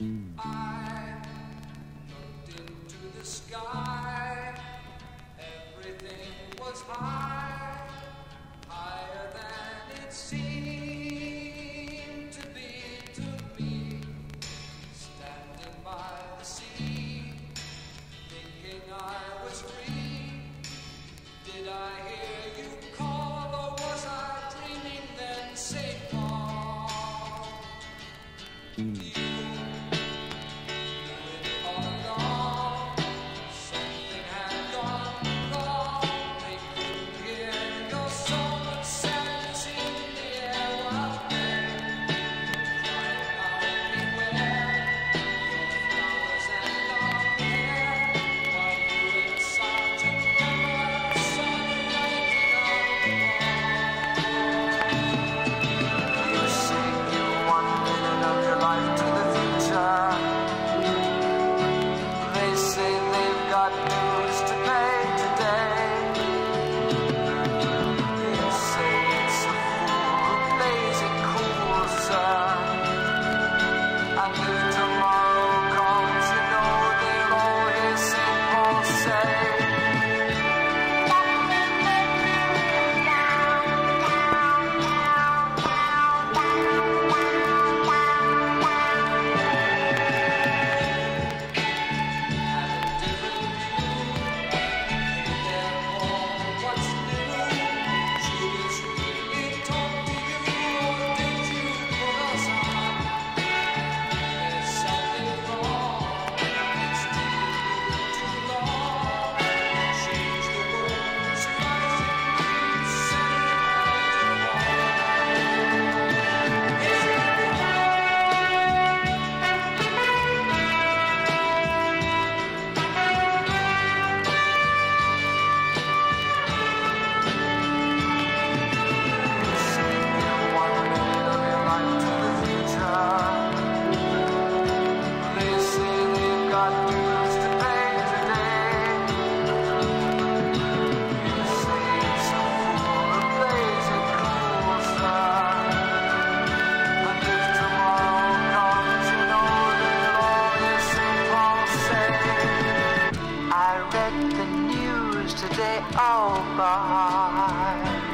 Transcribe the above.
I looked into the sky. used to day all by.